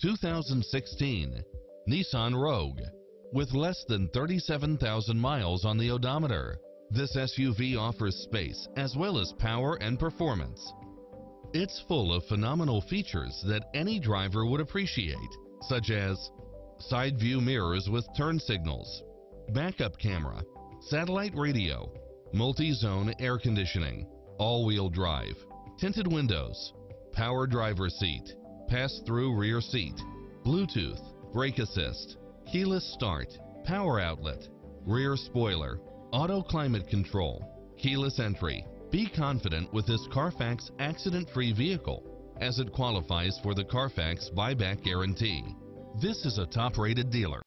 2016 Nissan Rogue. With less than 37,000 miles on the odometer, this SUV offers space as well as power and performance. It's full of phenomenal features that any driver would appreciate, such as side view mirrors with turn signals, backup camera, satellite radio, multi-zone air conditioning, all-wheel drive, tinted windows, power driver seat, pass-through rear seat, Bluetooth, brake assist, keyless start, power outlet, rear spoiler, auto climate control, keyless entry. Be confident with this Carfax accident-free vehicle as it qualifies for the Carfax buyback guarantee. This is a top-rated dealer.